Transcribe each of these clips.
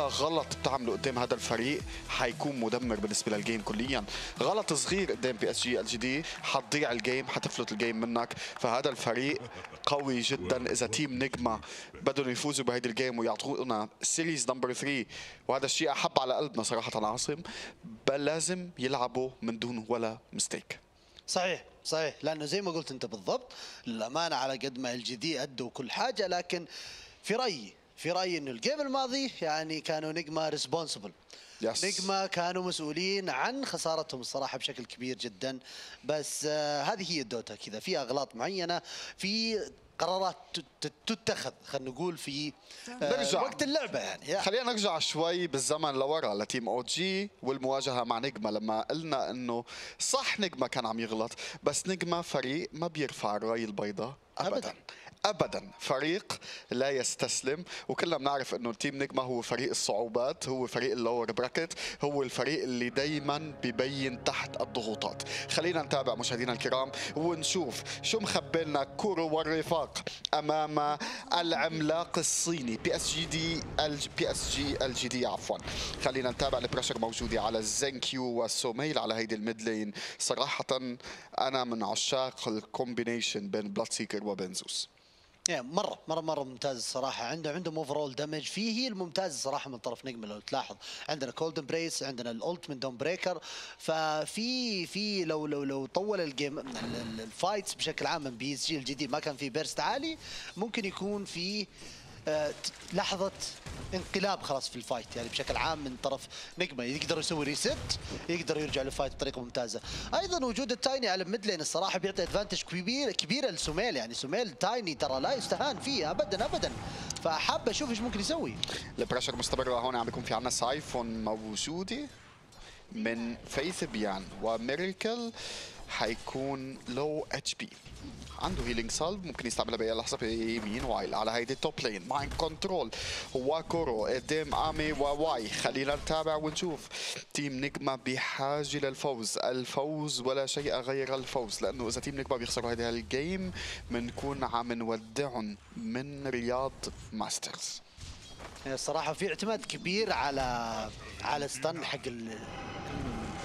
غلط بتعمله قدام هذا الفريق حيكون مدمر بالنسبة لل game كليا. غلط صغير قدام بي اس جي ال جي دي حتضيع ال game حتفلت ال game منك. فهذا الفريق قوي جدا. إذا team Nigma بدهم يفوزوا بهيدي ال game ويعطونا series number 3 وهذا الشيء أحب على قلبنا صراحة عاصم. بل لازم يلعبوا من دون ولا mistake صحيح صحيح. لأنه زي ما قلت أنت بالضبط للامانه على قد ما LGD أدوا كل حاجة لكن في رأيي في رأيي إنه ال game الماضي يعني كانوا Nigma responsible yes. Nigma كانوا مسؤولين عن خسارتهم الصراحة بشكل كبير جدا بس آه هذه هي ال Dota كذا في أغلاط معينة في قرارات تت- تتخذ خلينا نقول في آه نرجع. وقت اللعبة يعني. خلينا نرجع شوي بالزمن لورا ل team OG والمواجهة مع Nigma لما قلنا إنه صح Nigma كان عم يغلط بس Nigma فريق ما بيرفع الراية البيضاء ابدا أبداً. ابدا. فريق لا يستسلم وكلنا بنعرف إنه team Nigma هو فريق الصعوبات هو فريق ال lower bracket هو الفريق اللي دايما ببين تحت الضغوطات. خلينا نتابع مشاهدينا الكرام ونشوف شو مخبي لنا كورو والرفاق أمام العملاق الصيني بي اس جي دي بي اس جي ال جي دي عفوا. خلينا نتابع ال pressure موجودة على زينكيو والسوميل على هيدي ال mid lane صراحة أنا من عشاق ال combination بين Bloodseeker وبين زوس. يعني مرة مرة مرة ممتاز الصراحة. عنده عندهم overall damage فيه هي الممتاز الصراحة من طرف Nigma لو تلاحظ. عندنا Cold Embrace عندنا ال ultimate Dawnbreaker ففي في لو لو لو طول ال game ال- ال- ال fights بشكل عام من PSG LGD ما كان في burst عالي ممكن يكون في آه، لحظة انقلاب خلاص في ال fight يعني بشكل عام من طرف Nigma. يقدر يسوي reset يقدر يرجع لل fight بطريقة ممتازة. أيضا وجود ال Tiny على ال mid lane الصراحة بيعطي advantage كبير كبيرة ل SumaiL. يعني SumaiL Tiny ترى لا يستهان فيه أبدا أبدا. فحاب أشوف إيش ممكن يسوي. ال pressure مستمر هون عم بيكون في عنا siphon موجوده من فيث بيان و Miracle حيكون low HP عنده healing salve ممكن يستعملها بأي لحظة meanwhile على هيدي ال top lane MinD_ContRoL وكورو قدام Ame و Y خلينا نتابع ونشوف. team Nigma بحاجة للفوز الفوز. ولا شيء غير الفوز لأنه إذا team Nigma بيخسروا هيدي ال game بنكون عم نودعهم من رياض ماسترز الصراحة في اعتماد كبير على على stun حق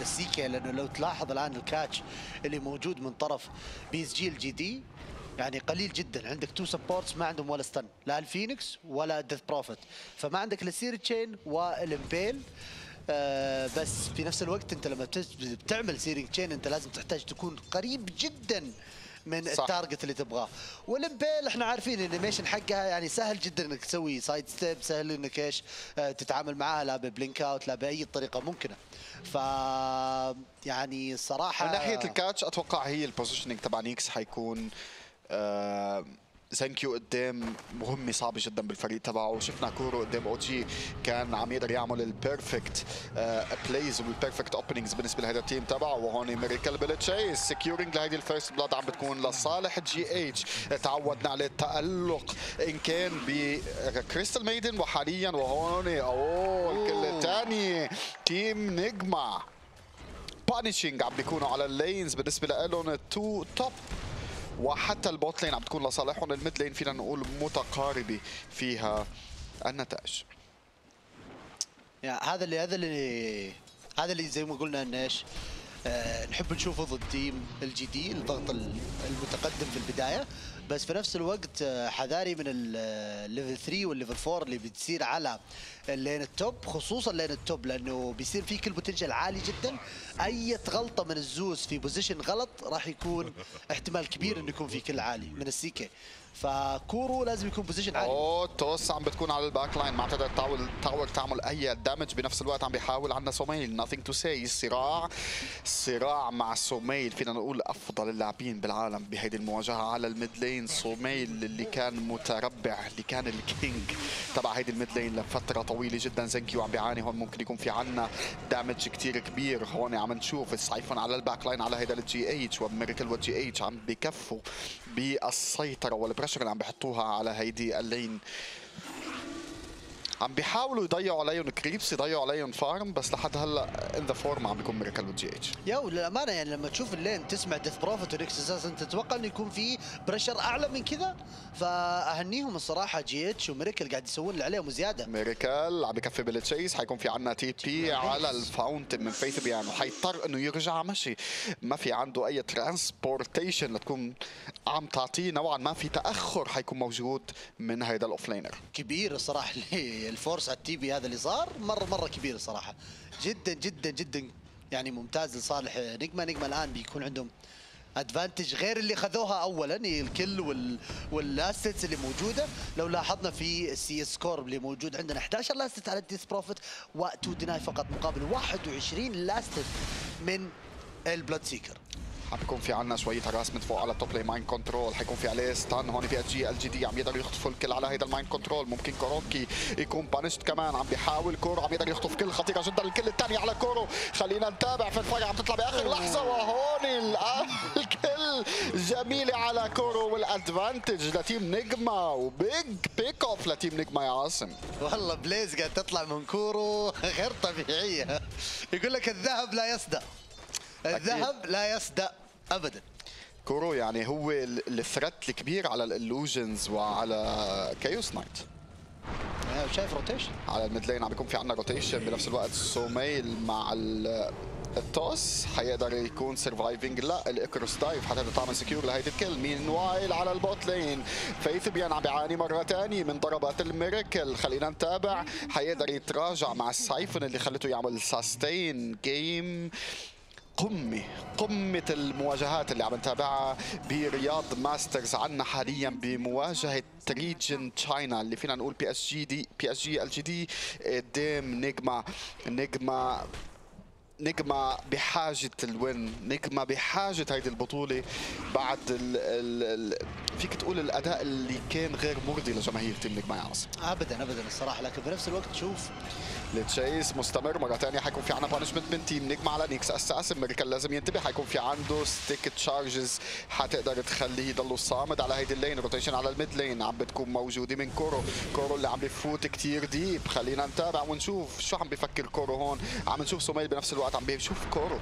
السيكر لأنه لو تلاحظ الآن ال catch اللي موجود من طرف PSG LGD يعني قليل جدا. عندك two supports ما عندهم ولا stun لا الفينيكس ولا Death Prophet فما عندك ال Searing Chain وال Impale آه بس في نفس الوقت أنت لما بتعمل Searing Chain أنت لازم تحتاج تكون قريب جدا من صح. ال target اللي تبغاه وال Impale إحنا عارفين ال animation حقها يعني سهل جدا إنك تسوي side step سهل إنك إيش آه، تتعامل معاها لا ب blink out لا بأي طريقة ممكنة ف يعني الصراحه من ناحية ال catch أتوقع هي ال positioning تبع Nyx حيكون آه XinQ قدام مهمه صعبه جدا بالفريق تبعه. شفنا كورو قدام OG كان عم يقدر يعمل ال perfect plays وال perfect openings بالنسبة لهذا ال team تبعه. وهون Miracle بال chase securing لهيدي ال first blood عم بتكون لصالح GH تعودنا عليه التألق إن كان ب Crystal Maiden وحاليا وهون أوه ال kill الثاني team Nigma. punishing عم بيكونوا على ال lanes بالنسبة لهم ال to- top وحتى ال bot lane عم تكون لصالحهم ال mid lane فينا نقول متقاربة فيها النتائج. يعني هذا اللي هذا اللي هذا اللي زي ما قلنا انه آه نحب نشوفه ضد team LGD الضغط ال- المتقدم في البداية. بس في نفس الوقت آه، حذاري من ال level 3 وال level 4 اللي بتصير على ال lane ال top خصوصا lane ال top لأنه بيصير في kill potential عالي جدا. أي غلطه من الزوز في position غلط راح يكون احتمال كبير إنه يكون في kill عالي من السيكي فكورو لازم يكون position عالي. اوه toss عم بتكون على ال back line ما بتقدر تحاول تحاول تعمل أي damage بنفس الوقت عم بيحاول عندنا SumaiL. NothingToSay صراع صراع مع SumaiL. فينا نقول أفضل اللاعبين بالعالم بهيدي المواجهة. على ال mid lane SumaiL اللي كان متربع اللي كان ال king تبع هيدي ال mid lane لفترة طويلة جدا. XinQ عم بيعاني. هون ممكن يكون في عنا damage كتير كبير. هون عم نشوف ال siphon على ال back line على هيدا ال GH و Miracle وال GH عم بكفوا بالسيطرة وال pressure اللي عم بيحطوها على هيدي ال lane. عم بيحاولوا يضيعوا عليهم creeps يضيعوا عليهم farm بس لحد هلأ in the form عم بيكون Miracle و GH يا وللامانه يعني لما تشوف اللين تسمع ديث بروفيت ونكس أساسا تتوقع إنه يكون في pressure أعلى من كذا؟ فأهنيهم الصراحة GH و Miracle قاعد يسوون اللي عليهم وزياده Miracle عم بكفي بال chase حيكون في عنا TP على ال fountain من فيث بيان وحيضطر إنه يرجع مشي. ما في عنده أي transportation لتكون عم تعطيه نوعا ما في تأخر حيكون موجود من هيدا ال off laner كبير الصراحة اللي ال force على ال TP هذا اللي صار مره مرة كبير الصراحه جدا جدا جدا يعني ممتاز لصالح Nigma. Nigma الآن بيكون عندهم advantage غير اللي خذوها اولا ال kill وال وال assets اللي موجودة. لو لاحظنا في ال CS score اللي موجود عندنا 11 last hit على ال Death Prophet و2 deny فقط مقابل 21 last hit من البلاد سيكر حيكون في عنا شوية harassment فوق على ال top lane MinD_ContRoL حيكون في عليه stun هون PSG LGD عم يقدر يخطف ال kill على هيدا ال MinD_ContRoL ممكن كوروكي يكون punished كمان. عم بيحاول كورو. عم يقدر يخطف kill خطيرة جدا. ال kill الثاني على كورو. خلينا نتابع. في الفرق عم تطلع بآخر لحظة. وهون ال kill جميلة على كورو. والادفانتج لتيم نجمة وبيج بيك اوف لتيم نجمة يا عاصم. والله plays قاعد تطلع من كورو. غير طبيعية. يقول لك الذهب لا يصدأ الذهب لا يصدأ ابدا. كورو يعني هو ال threat الكبير على ال illusions وعلى Chaos Knight. شايف rotation على ال mid lane عم بيكون في عندنا rotation بنفس الوقت. سوميل مع ال- ال toss حيقدر يكون surviving لا ال across dive حتى تعمل secure لهيدي ال kill. meanwhile على ال bot lane فيث بيان عم بيعاني مرة ثانية من ضربات الميركل خلينا نتابع. حيقدر يتراجع مع ال siphon اللي خلته يعمل sustain game قمة قمة المواجهات اللي عم نتابعها برياض ماسترز عنا حاليا بمواجهة region China اللي فينا نقول بي اس جي دي بي اس جي ال جي دي قدام نجمة نجمة نجمة بحاجة ال win نجمة بحاجة هيدي البطولة بعد ال ال ال فيك تقول الأداء اللي كان غير مرضي لجماهير تيم نجمة يا عاصم. ابدا ابدا الصراحة لكن بنفس الوقت شوف. التشيس مستمر مرة ثانية حيكون في عنا بانشمنت من تيم نجم على نيكس اساسن ميركل لازم ينتبه حيكون في عنده ستيك تشارجز حتقدر تخليه يضل صامد على هيدي ال lane. rotation على ال mid lane عم بتكون موجودة من كورو. كورو اللي عم بفوت كتير deep خلينا نتابع ونشوف شو عم بفكر كورو هون. عم نشوف سوميل بنفس الوقت. عم بيشوف كورو.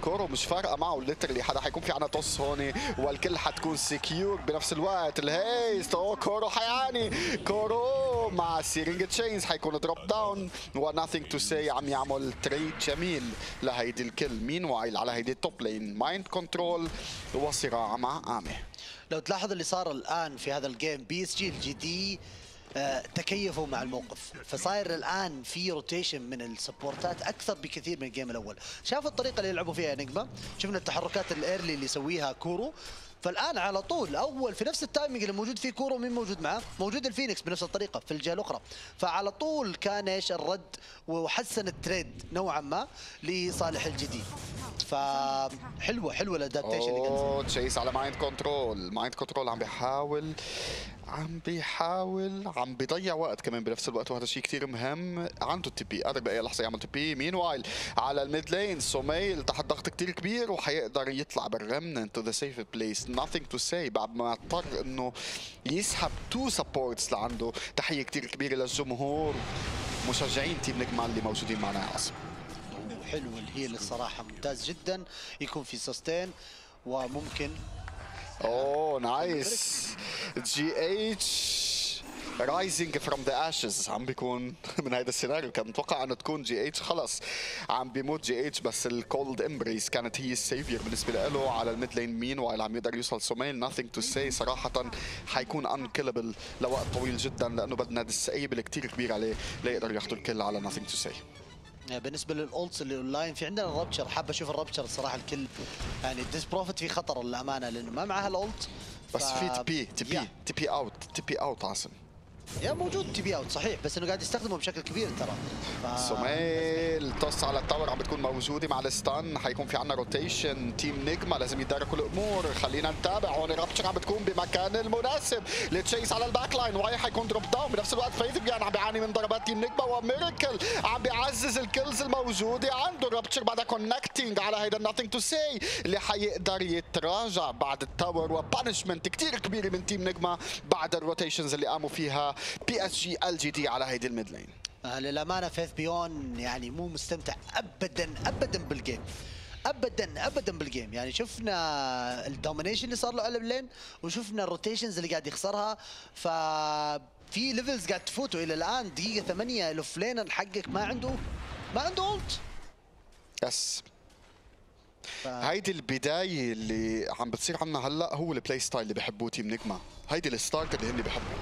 كورو مش فارقة معه literally حدا حيكون في عنا toss هون وال kill حتكون secure بنفس الوقت ال haste اوه كورو حيعاني. كورو مع Searing Chains حيكون drop down و nothing to say عم يعمل trade جميل لهيدي ال kill. meanwhile على هيدي ال top lane مايند كنترول وصراع مع امي لو تلاحظ اللي صار الآن في هذا ال game PSG LGD آه، تكيفوا مع الموقف. فصاير الآن في rotation من السبورتات أكثر بكثير من ال game الأول. شافوا الطريقة اللي يلعبوا فيها نجمة؟ شفنا التحركات ال early اللي يسويها كورو. فالآن على طول أول في نفس ال timing اللي موجود فيه كورو مين موجود معاه؟ موجود الفينيكس بنفس الطريقة في الجهة الأخرى. فعلى طول كان إيش؟ الرد وحسن ال trade نوعا ما لصالح ال LGD. فحلوه حلوة ال adaptation اللي أوه chase على مايند كنترول مايند كنترول عم بيحاول عم بيحاول عم بيضيع وقت كمان بنفس الوقت وهذا شيء كثير مهم. عنده ال TP قادر باي لحظة يعمل TP. meanwhile على ال mid lane سوميل تحت ضغط كثير كبير وحيقدر يطلع بال remnant to the safe place nothing to say بعد ما اضطر إنه يسحب two supports لعنده. تحية كثير كبيرة للجمهور. مشجعين team نجمة اللي موجودين معنا يا عاصم. حلو ال heal الصراحة ممتاز جدا. يكون في sustain وممكن nice GH rising from the ashes عم بيكون من هذا السيناريو. كان متوقع إنه تكون GH خلص. عم بيموت GH بس ال Cold Embrace كانت هي ال saver بالنسبة له على ال mid lane meanwhile عم يقدر يوصل سوميل nothing to say صراحة حيكون unkillable لوقت طويل جدا لأنه بدنا disable كثير كبير عليه ليقدر ياخذوا ال kill على nothing to say بالنسبة لل ults اللي اونلاين في عندنا ال Rupture. حاب أشوف ال Rupture الصراحه ال kill يعني ال Death Prophet في خطر للأمانة لأنه ما معها ال ult بس في تي بي تي بي يا. تي بي اوت تي بي اوت عاصم. يا موجود تي بي اوت صحيح بس إنه قاعد يستخدمه بشكل كبير ترى. ف... سوميل توس على التاور عم بتكون موجودة مع الستان حيكون في عنا روتيشن تيم نجمة لازم يداركوا الأمور. خلينا نتابع هون رابتشر عم بتكون بمكان المناسب. ل chase على ال back line واي حيكون drop down بنفس الوقت فيث بيان عم بيعاني من ضربات team نجمة وميركل عم بيعزز ال kills الموجودة عنده. Rupture بعدها connecting على هيدا nothing to say اللي حيقدر يتراجع بعد ال tower و punishment كثير كبيرة من team نجمة بعد ال rotations اللي قاموا فيها بي اس جي ال جي دي على هيدي ال mid lane. للامانه فيث بيان يعني مو مستمتع ابدا ابدا بال game ابدا ابدا بال game يعني شفنا ال domination اللي صار له على ال lane وشفنا ال rotations اللي قاعد يخسرها. ف في levels قاعد تفوتوا إلى الآن. دقيقة 8 ل offlaner حقك ما عنده ما عنده ult yes. ف... هيدي البداية اللي عم بتصير عنا هلأ هو ال play style اللي بحبوه team نجمة هيدي ال start اللي هن بحبوه.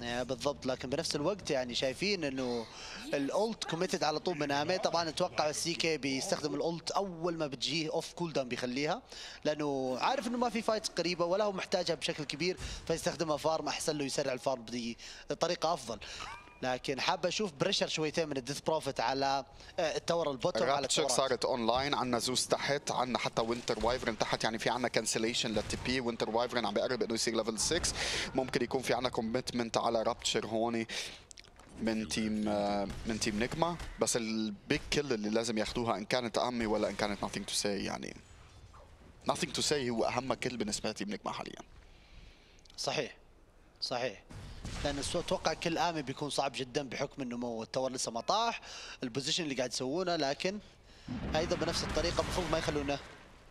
بالضبط. لكن بنفس الوقت يعني شايفين إنه ال ult committed على طول من امي طبعا أتوقع ال CK بيستخدم ال ult أول ما بتجيه off cooldown بيخليها. لأنه عارف إنه ما في fight قريبة ولا هو محتاجها بشكل كبير فيستخدمها farm أحسن له يسرع ال farm بطريقة أفضل. لكن حاب أشوف pressure شويتين من ال Death Prophet على آه، ال tower ال bottom على التورات. صارت اونلاين عندنا زوس تحت عندنا حتى Winter Wyvern تحت يعني في عندنا cancellation لل TP Winter Wyvern عم بيقرب إنه يصير level 6 ممكن يكون في عندنا commitment على Rupture هون من team آه، من team نجمة بس ال big kill اللي لازم ياخذوها إن كانت أمي ولا إن كانت nothing to say يعني nothing to say هو أهم kill بالنسبة ل team نجمة حاليا. صحيح. صحيح. لأن أتوقع kill امي بيكون صعب جدا بحكم إنه ال tower لسه ما طاح ال position اللي قاعد يسوونه لكن أيضا بنفس الطريقة المفروض ما يخلونه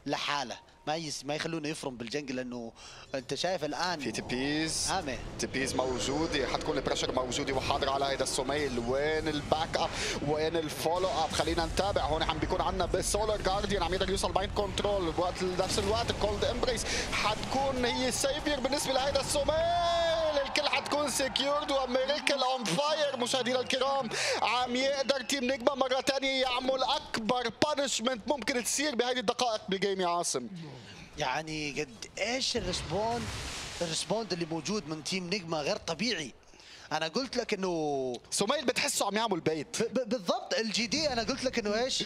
لحالة ما يس ما يخلونه يفرم بال jungle لأنه أنت شايف الآن في TPs امي TPs موجود حتكون ال pressure موجود وحاضر على هيدا السميل. وين ال backup؟ وين ال follow up؟ خلينا نتابع. هون عم بيكون عندنا بال Solar Guardian عم يقدر يوصل مايند كنترول بوقت نفس الوقت ال Cold Embrace حتكون هي ال saver بالنسبة لهيدا السميل. ال kill حتكون secured وميريكل on fire مشاهدينا الكرام. عم يقدر team نجمه مرة ثانية يعمل أكبر punishment ممكن تصير بهيدي الدقائق بال game يا عاصم. يعني قد إيش ال respond ال respond اللي موجود من team نجمه غير طبيعي؟ أنا قلت لك انه سميل بتحسه عم يعمل bait بالضبط LGD أنا قلت لك إنه إيش؟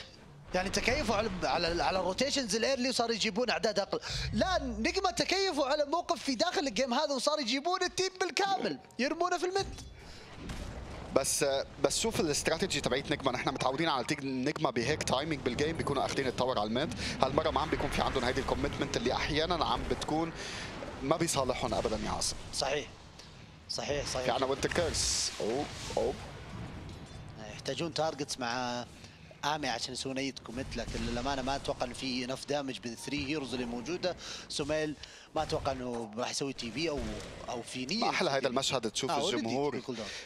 يعني تكيفوا على على على ال rotations ال early وصاروا يجيبون أعداد أقل. لا نجمة تكيفوا على موقف في داخل ال game هذا وصاروا يجيبون ال team بالكامل. يرمونه في ال mid بس بس شوف الاستراتيجي تبعت نجمة. نحن متعودين على نجمة بهيك timing بال game بيكونوا أخذين ال tower على ال mid. هالمرة ما عم بيكون في عندهم هيدي ال commitment اللي أحيانا عم بتكون ما بيصالحهم ابدا يا عاصم. صحيح. صحيح في صحيح. عنا Winter's Curse اوه اوه يحتاجون targets مع Ame عشان يسوون اي commit لكن للأمانة ما أتوقع إنه في enough damage بال three heroes اللي موجودة. سميل ما أتوقع إنه راح يسوي TP أو أو في نية. أحلى هذا المشهد. تشوف آه، الجمهور.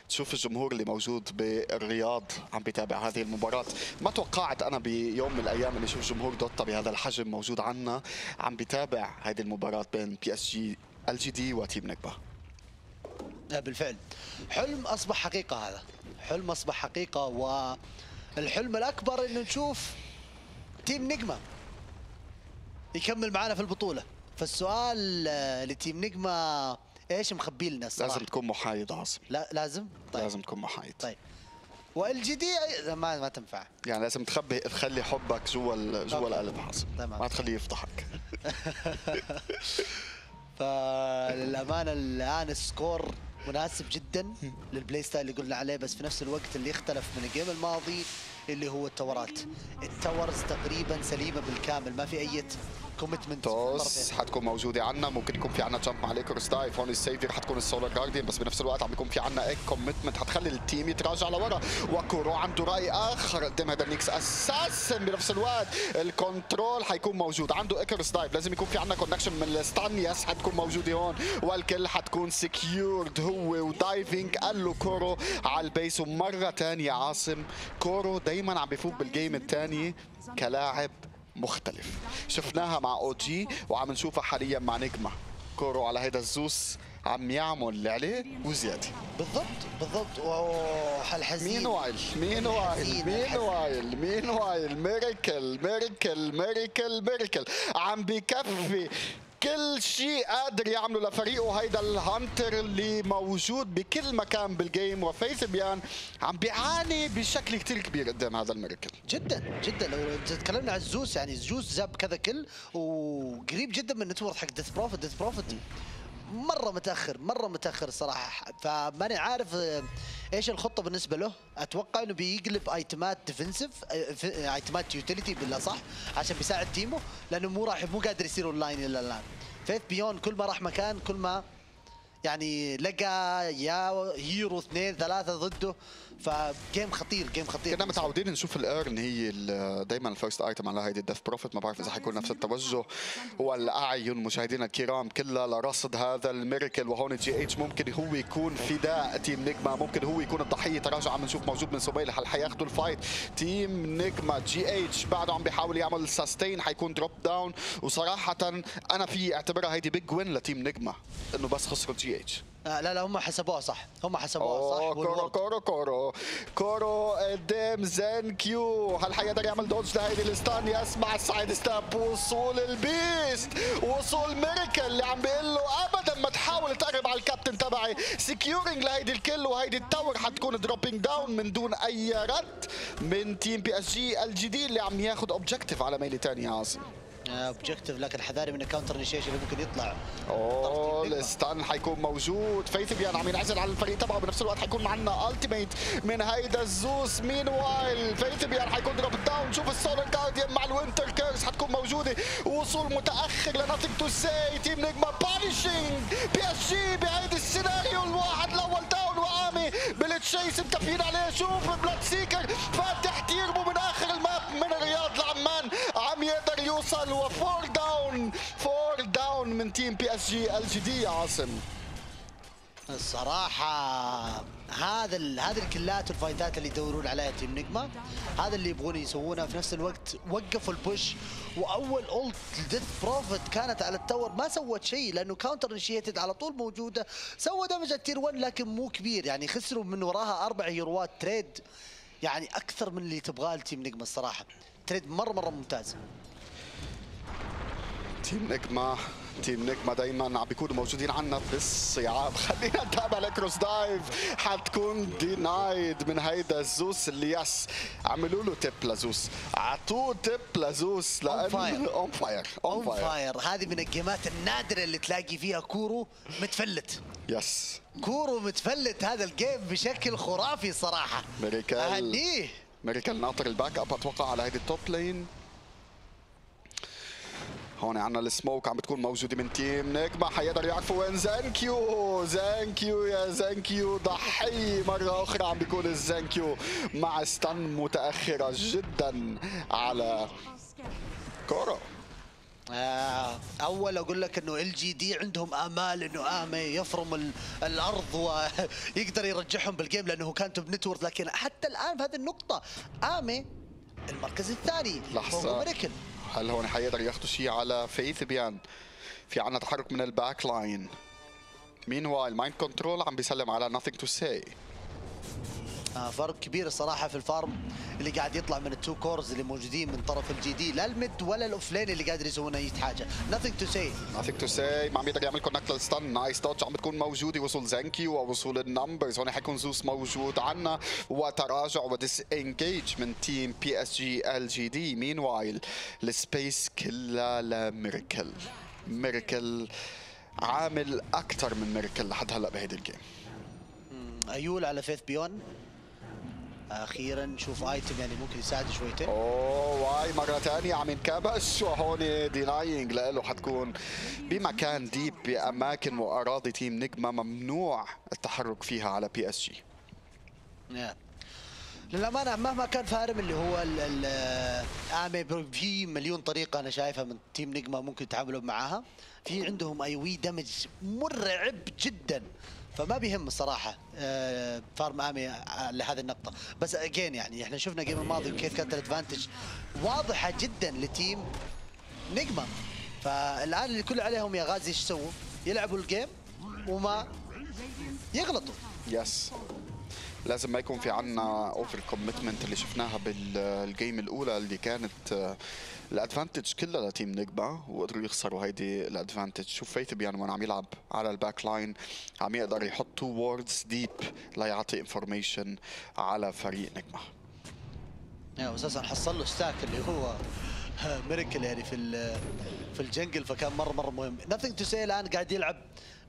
تشوف الجمهور اللي موجود بالرياض عم بيتابع هذه المباراة. ما توقعت أنا بيوم من الأيام إني أشوف جمهور دوتا بهذا الحجم موجود عنا عم بيتابع هذه المباراة بين PSG ال جي دي وتيم نكبة آه، بالفعل. حلم أصبح حقيقة هذا. حلم أصبح حقيقة والحلم الأكبر إنه نشوف team نجمة يكمل معنا في البطولة. فالسؤال آه، ل team نجمة إيش مخبي لنا الصراحة؟ لازم تكون محايد عاصم. لا لازم؟ طيب. لازم تكون محايد. طيب. و LGD ما ما تنفع. يعني لازم تخبي تخلي حبك جوا جوا. القلب عاصم. تمام. ما تخليه يفضحك. فللأمانة الآن ال score مناسب جدا لل play style اللي قلنا عليه بس في نفس الوقت اللي اختلف من ال game الماضي اللي هو التورات. ال towers تقريبا سليمة بالكامل ما في أي commitment توس حتكون موجودة عنا. ممكن يكون في عنا jump مع ال Icarus Dive هون ال saver حتكون ال Solar Guardian بس بنفس الوقت عم بيكون في عنا egg commitment حتخلي ال team يتراجع لورا. وكورو عنده راي آخر قدام هذا ال Nyx أساسا بنفس الوقت ال control حيكون موجود. عنده Icarus Dive لازم يكون في عنا connection من ال stun yes حتكون موجودة هون. وال kill حتكون secured هو و diving قال له كورو على ال Beast ومرة ثانية عاصم كورو دائما عم بيفوت بال game الثانية كلاعب مختلف. شفناها مع OG وعم نشوفها حاليا مع نجمة. كورو على هيدا الزوس عم يعمل اللي عليه وزيادة. بالضبط بالضبط. والحزين meanwhile meanwhile الحزين، مين الحزين. while meanwhile ميريكل ميريكل ميريكل ميريكل عم بكفي. كل شيء قادر يعمله لفريقه. هيدا ال hunter اللي موجود بكل مكان بال game وفيث بيان عم بيعاني بشكل كتير كبير قدام هذا الميريكل جدا جدا. لو تكلمنا عن الزوس يعني الزوس جاب كذا kill وقريب جدا من ال net worth حق Death Prophet Death Prophet مرة متأخر مرة متأخر الصراحه فماني عارف آه، إيش الخطة بالنسبة له. أتوقع إنه بيقلب item ات defensive item ات utility بالاصح عشان بيساعد team ه لأنه مو راح مو قادر يصير اونلاين إلا الآن. فيث بيون كل ما راح مكان كل ما يعني لقى يا hero اثنين ثلاثة ضده. ف game خطير game خطير. كنا متعودين نشوف الايرن هي دائما ال first item على هيدي ال Death Prophet ما بعرف إذا حيكون نفس التوجه. والأعين مشاهدينا الكرام كلها لرصد هذا الميركل وهون GH ممكن هو يكون فداء. team نجما ممكن هو يكون الضحية. تراجع عم نشوف موجود من سميل هل حياخذوا ال fight team نجما GH بعده عم بيحاول يعمل sustain حيكون drop down وصراحه أنا في أعتبرها هيدي big win ل team نجما إنه بس خسروا GH. آه لا لا هم حسبوها صح. هم حسبوها صح كورو. كورو كورو. كورو قدام XinQ. هل حيقدر يعمل dodge لهيدي الستان يسمع السايد ستاب وصول ال Beast. وصول ميريكل اللي عم بيقول له ابدا ما تحاول تقرب على الكابتن تبعي. securing لهيدي ال kill وهيدي ال tower حتكون dropping down من دون أي رد من تيم بي اس جي ال جي دي اللي عم ياخذ objective على ميلي ثاني يا عاصم objective لكن حذاري من ال counter initiation اللي ممكن يطلع. أوه ال stun حيكون موجود. فيث بيان عم ينعزل على الفريق تبعه. بنفس الوقت حيكون معنا ultimate من هيدا ال Zeus. meanwhile فيث بيان حيكون drop down شوف ال Solar Guardian مع ال Winter's Curse حتكون موجودة. وصول متأخر ل NothingToSay team نجما punishing PSG بهيدي السيناريو الواحد. الأول down و Ame. بال chase مكفين عليه. شوف Bloodseeker فاتح تيربو من آخر ال map من الرياض لعمان. عم يقدر يوصل و four down four down من team بي اس جي ال جي دي يا عاصم. الصراحة هذا. هذه الكلات والفايتات اللي يدورون عليها تيم نجمة هذا اللي يبغون يسوونه. في نفس الوقت وقفوا ال push وأول ult Death Prophet كانت على ال tower ما سوت شيء لأنه counter initiated على طول موجودة. سوى damage ال tier 1 لكن مو كبير. يعني خسروا من وراها أربع hero ات trade يعني أكثر من اللي تبغاه ال team نجمة الصراحة. trade مرة مرة ممتاز. team نجمة team نجمة دايما عم بيكونوا موجودين عنا بالصياعة خلينا نتابع ال Icarus Dive. حتكون denied من هيدا الزوس اللي yes عملوا له tip ل Zeus. عطوه tip ل Zeus لأنه. on fire on fire هذه من الجيمات النادرة اللي تلاقي فيها كورو متفلت. yes كورو متفلت هذا ال game بشكل خرافي صراحة. ميريكال أهنيه. ميريكال ناطر ال backup أتوقع على هيدي ال top lane هون عنا السموك عم بتكون موجودة من team نيجما حيقدر يعرفوا وين؟ XinQ! XinQ يا XinQ! ضحية مرة أخرى عم بيكون ال XinQ مع stun متأخرة جدا على كورو. أول أقول لك إنه LGD عندهم آمال إنه آمي ي farm ال- الأرض ويقدر يرجعهم بال game لأنه كان top net worth لكن حتى الآن في هذه النقطة آمي المركز الثاني ميريكل هل هون حيقدر ياخذوا شيء على فيث بيان؟ في عنا تحرك من ال back line meanwhile مايند كنترول عم بيسلم على nothing to say. آه فرق كبير الصراحه في ال farm اللي قاعد يطلع من ال two cores اللي موجودين من طرف LGD لا ال mid ولا ال offlane اللي قادر يسوون اي حاجة nothing to say. Nothing to say. ما عم يقدر يعمل connect لل stun nice dodge عم بتكون موجودة وصول XinQ ووصول ال numbers هون حيكون زوس موجود عنا وتراجع و disengage من تيم بي اس جي ال جي دي مين وايل السبيس كلها لميركل ميركل عامل أكثر من miracle لحد هلأ بهيدي ال game Eul على فيث بيان أخيرا نشوف item يعني ممكن يساعد شويتين. أوه واي مرة ثانية عم ينكبش وهون denying لإله حتكون بمكان deep بأماكن وأراضي team نيجما ممنوع التحرك فيها على PSG yeah. للأمانة مهما كان farm اللي هو ال ال آمي في مليون طريقة أنا شايفها من team نيجما ممكن يتعاملوا معاها في عندهم AOE damage مرعب جدا. فما بيهم الصراحة آه، farm آمي آه، لهذه النقطة. بس again يعني إحنا شفنا ال game الماضي وكيف كانت ال advantage واضحة جدا ل team نيجما. فالآن اللي كل عليهم يا غازي إيش يسووا؟ يلعبوا ال game وما يغلطوا. yes لازم ما يكون في عنا over commitment اللي شفناها بال game الأولى اللي كانت ال advantage كلها ل team نيجما وقدروا يخسروا هيدي ال advantage. شوف فيث بيان وين عم يلعب على ال back line عم يقدر يحط two wards deep ليعطي information على فريق نيجما يعني أساسا حصل له stack اللي هو ميركل يعني في في ال jungle فكان مره مرة مهم. nothing to say الآن قاعد يلعب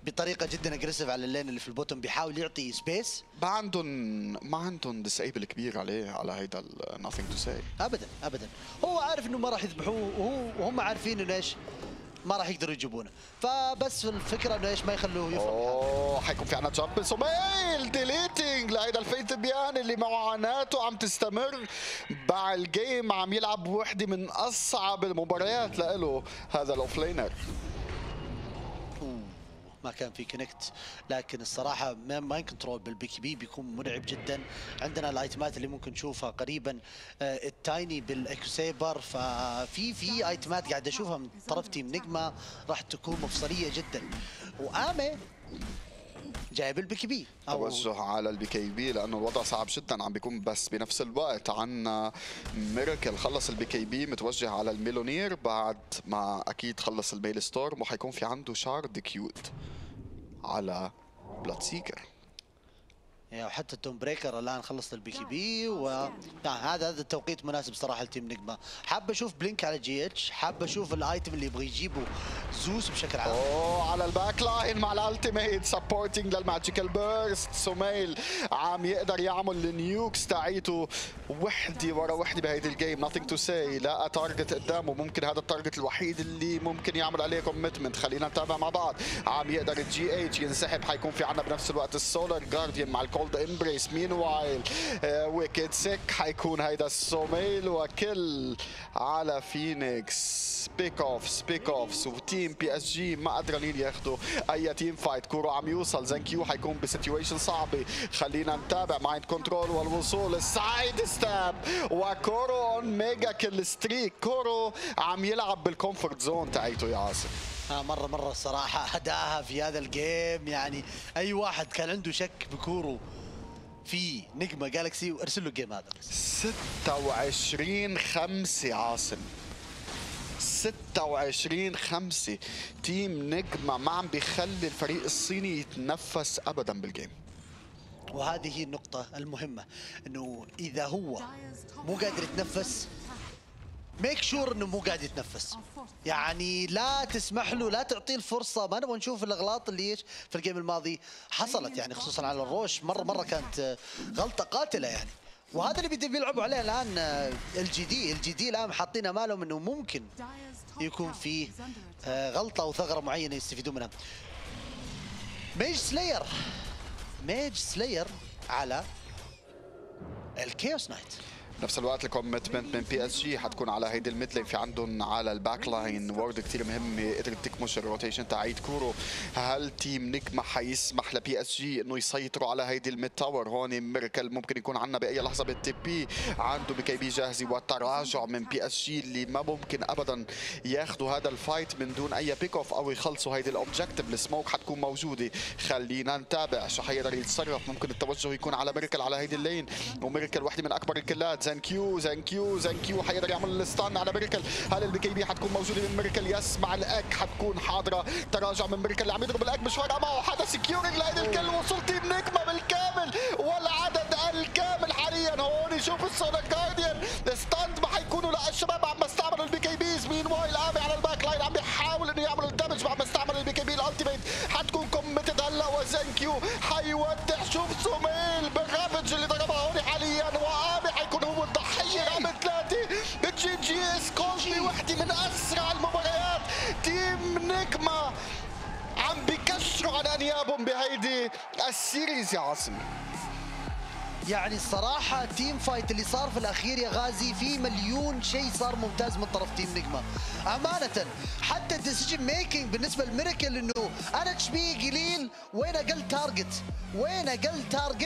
بطريقة جدا aggressive على ال lane اللي في ال bottom بيحاول يعطي space ما عندهم ما عندهم disable كبير عليه على هيدا nothing to say. ابدا ابدا. هو عارف إنه ما راح يذبحوه وهو وهم عارفين إنه إيش؟ ما راح يقدروا يجيبونه. فبس الفكرة إنه إيش ما يخلوه يفرق أوه حيكون في عنا jump سوميل deleting لهيدا الفيث بيان اللي معاناته عم تستمر. مع ال game عم يلعب وحدة من أصعب المباريات لإله هذا ال offlaner ما كان في connect لكن الصراحة مايند كنترول بال BKB بيكون مرعب جدا. عندنا الأيتمات اللي ممكن نشوفها قريبا آه، ال Tiny بال Aghs scepter ففي في أيتمات قاعد أشوفها من طرف team نيجما راح تكون مفصلية جدا. وآمي جايب ال BKB. توجه على ال BKB لأنه الوضع صعب جدا عم بيكون بس بنفس الوقت. عنا ميراكل خلص ال BKB متوجه على ال Mjollnir. بعد ما أكيد خلص ال Maelstrom وحيكون في عنده shard cute. على Bloodseeker يعني وحتى ال Dawnbreaker الآن خلصت ال BKB و يعني. هذا هذا التوقيت مناسب صراحة ل team نيجما حاب أشوف blink على GH حاب أشوف ال item اللي يبغى يجيبه زوس بشكل عام. أوه على ال back line مع ال ultimate supporting لل magical burst. سوميل عم يقدر يعمل ال nukes تاعيته وحدة ورا وحدة بهيدي ال game nothing to say. لقى target قدامه. ممكن هذا ال target الوحيد اللي ممكن يعمل عليه commitment خلينا نتابع مع بعض. عم يقدر ال GH ينسحب. حيكون في عنا بنفس الوقت ال Solar Guardian مع ال Cold Embrace meanwhile wicked sick حيكون هيدا السوميل وكل على Phoenix pick offs pick offs و team PSG ما قدرانين ياخذوا اي team fight كورو عم يوصل XinQ حيكون ب situation صعبه خلينا نتابع مايند كنترول والوصول ال side step وكورو on mega kill streak كورو عم يلعب بال comfort zone تاعيته يا عاصم مرة مرة الصراحة أداها في هذا ال game. يعني أي واحد كان عنده شك بكورو في نيجما جالكسي وارسل له ال game هذا. 26 5 عاصم. 26 5 team نيجما ما عم بيخلي الفريق الصيني يتنفس ابدا بال game. وهذه هي النقطة المهمة إنه إذا هو مو قادر يتنفس make sure إنه مو قاعد يتنفس. يعني لا تسمح له لا تعطيه الفرصة. ما نبغى نشوف الإغلاط اللي إيش في ال game الماضي حصلت. يعني خصوصا على ال Rosh. مرة مرة كانت غلطة قاتلة يعني. وهذا اللي بيدي- بيلعبوا عليه الآن LGD LGD الآن حاطين أمالهم إنه ممكن يكون في آه، غلطة أو ثغرة معينة يستفيدون منها. ميج سلاير ميج سلاير على الكيوس نايت بنفس الوقت ال commitment من PSG حتكون على هيدي ال mid lane في عندهم على ال back line ward كثير مهمه قدرت تكمش ال rotation تاعيت Kuro. هل team Nigma حيسمح ل PSG إنه يسيطروا على هيدي ال mid tower هون Miracle ممكن يكون عندنا بأي لحظة بال TP عنده BKB جاهزه والتراجع من PSG اللي ما ممكن ابدا ياخذوا هذا ال fight من دون أي pick off أو يخلصوا هيدي ال objective ال smoke حتكون موجودة. خلينا نتابع شو حيقدر يتصرف. ممكن التوجه يكون على Miracle على هيدي ال lane. و Miracle وحدة من أكبر ال killات. XinQ XinQ XinQ. حيقدر يعمل ال stun على Miracle هل ال BKB حتكون موجودة من Miracle يسمع الأك حتكون حاضرة. تراجع من Miracle اللي عم يضرب الأك مش فارقه معه حدا securing لهيدي ال kill. وصول team Nigma بالكامل. والعدد الكامل حاليا. هون شوف السونا ال series يا عاصم. يعني الصراحة team fight اللي صار في الأخير يا غازي في مليون شيء صار ممتاز من طرف team Nigma. أمانة حتى ال decision making بالنسبة ل Miracle إنه أنا HP قليل وين أقل target وين أقل target